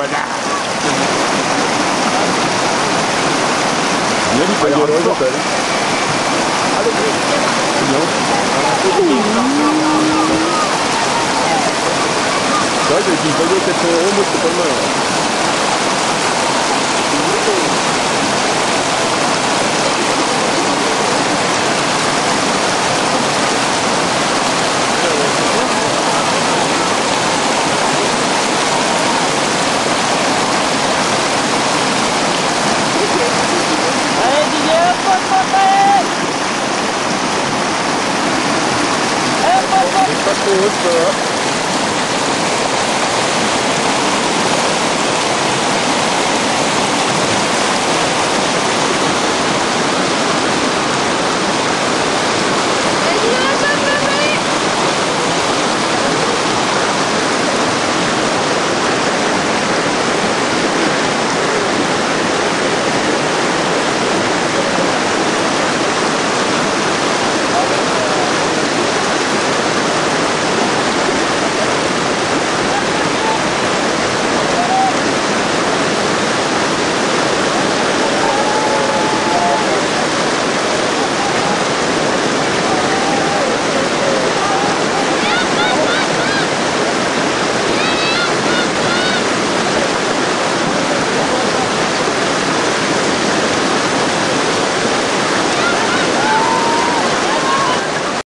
Бля. Я не понял, что это. Кстати, не пойдет к области, по-моему. Allez Tá com outro, ó.